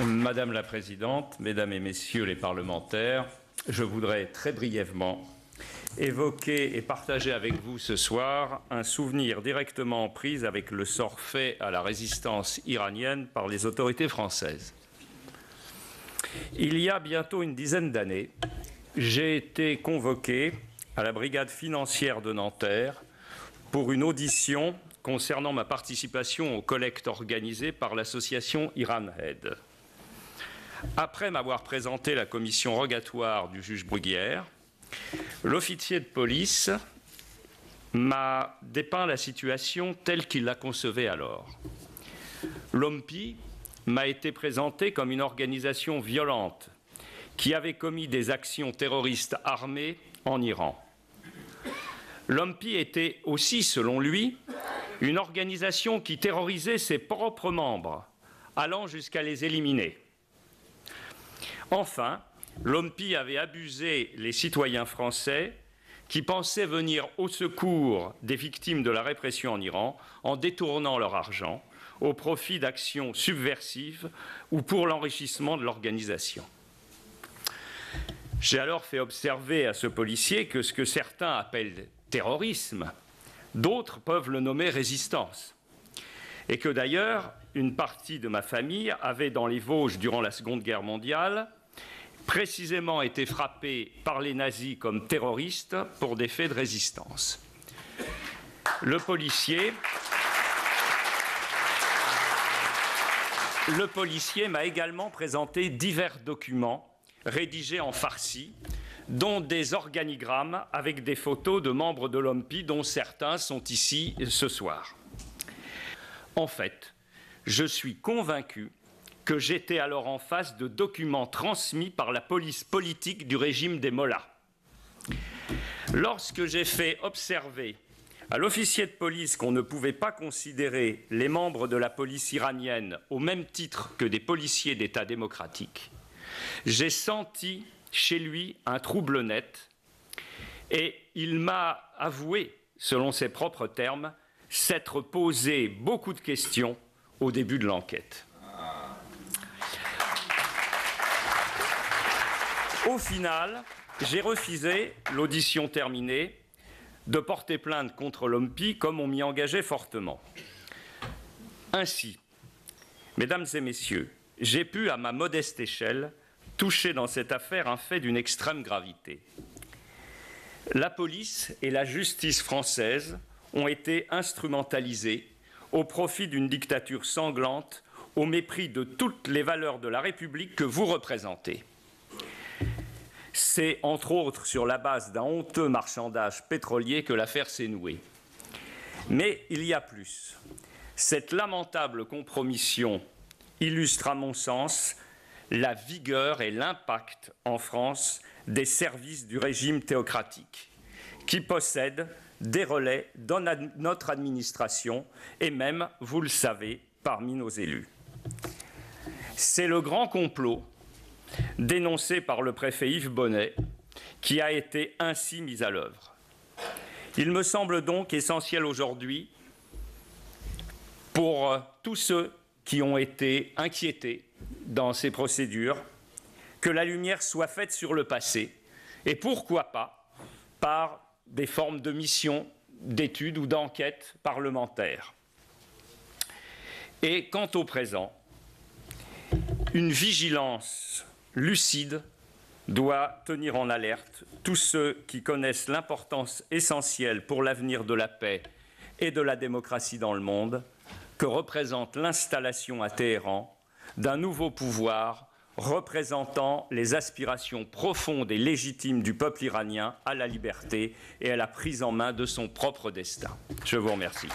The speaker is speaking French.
Madame la Présidente, Mesdames et Messieurs les parlementaires, je voudrais très brièvement évoquer et partager avec vous ce soir un souvenir directement en avec le sort fait à la résistance iranienne par les autorités françaises. Il y a bientôt une dizaine d'années, j'ai été convoqué à la brigade financière de Nanterre pour une audition concernant ma participation aux collectes organisées par l'association Iran Head. Après m'avoir présenté la commission rogatoire du juge Bruguière, l'officier de police m'a dépeint la situation telle qu'il la concevait alors. L'OMPI m'a été présenté comme une organisation violente qui avait commis des actions terroristes armées en Iran. L'OMPI était aussi, selon lui, une organisation qui terrorisait ses propres membres, allant jusqu'à les éliminer. Enfin, l'OMPI avait abusé les citoyens français qui pensaient venir au secours des victimes de la répression en Iran en détournant leur argent au profit d'actions subversives ou pour l'enrichissement de l'organisation. J'ai alors fait observer à ce policier que ce que certains appellent terrorisme, d'autres peuvent le nommer résistance. Et que d'ailleurs, une partie de ma famille avait dans les Vosges, durant la Seconde Guerre mondiale, précisément été frappés par les nazis comme terroristes pour des faits de résistance. Le policier, le policier m'a également présenté divers documents rédigés en farci, dont des organigrammes avec des photos de membres de l'OMPI, dont certains sont ici ce soir. En fait, je suis convaincu que j'étais alors en face de documents transmis par la police politique du régime des Mollahs. Lorsque j'ai fait observer à l'officier de police qu'on ne pouvait pas considérer les membres de la police iranienne au même titre que des policiers d'État démocratique, j'ai senti chez lui un trouble net et il m'a avoué, selon ses propres termes, s'être posé beaucoup de questions au début de l'enquête. Au final, j'ai refusé, l'audition terminée, de porter plainte contre l'OMPI comme on m'y engageait fortement. Ainsi, mesdames et messieurs, j'ai pu, à ma modeste échelle, toucher dans cette affaire un fait d'une extrême gravité. La police et la justice française ont été instrumentalisées au profit d'une dictature sanglante, au mépris de toutes les valeurs de la République que vous représentez. C'est entre autres sur la base d'un honteux marchandage pétrolier que l'affaire s'est nouée. Mais il y a plus. Cette lamentable compromission illustre à mon sens la vigueur et l'impact en France des services du régime théocratique, qui possèdent des relais dans notre administration et même, vous le savez, parmi nos élus. C'est le grand complot dénoncé par le préfet Yves Bonnet, qui a été ainsi mis à l'œuvre. Il me semble donc essentiel aujourd'hui pour euh, tous ceux qui ont été inquiétés dans ces procédures que la lumière soit faite sur le passé et pourquoi pas par des formes de missions, d'études ou d'enquêtes parlementaires. Et quant au présent, une vigilance lucide doit tenir en alerte tous ceux qui connaissent l'importance essentielle pour l'avenir de la paix et de la démocratie dans le monde que représente l'installation à Téhéran d'un nouveau pouvoir représentant les aspirations profondes et légitimes du peuple iranien à la liberté et à la prise en main de son propre destin. Je vous remercie.